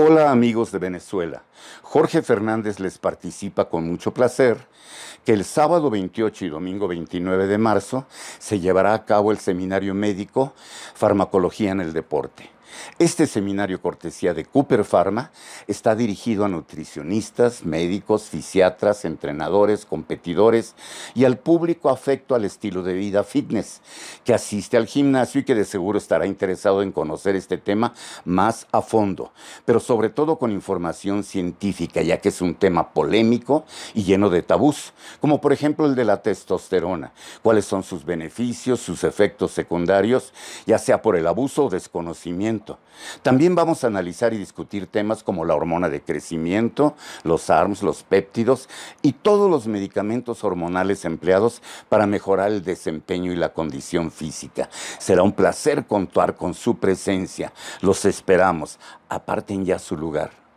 Hola amigos de Venezuela. Jorge Fernández les participa con mucho placer que el sábado 28 y domingo 29 de marzo se llevará a cabo el seminario médico Farmacología en el Deporte. Este seminario cortesía de Cooper Pharma está dirigido a nutricionistas, médicos, fisiatras, entrenadores, competidores y al público afecto al estilo de vida fitness, que asiste al gimnasio y que de seguro estará interesado en conocer este tema más a fondo, pero sobre todo con información científica, ya que es un tema polémico y lleno de tabús, como por ejemplo el de la testosterona, cuáles son sus beneficios, sus efectos secundarios, ya sea por el abuso o desconocimiento también vamos a analizar y discutir temas como la hormona de crecimiento, los ARMS, los péptidos y todos los medicamentos hormonales empleados para mejorar el desempeño y la condición física. Será un placer contar con su presencia. Los esperamos. Aparten ya su lugar.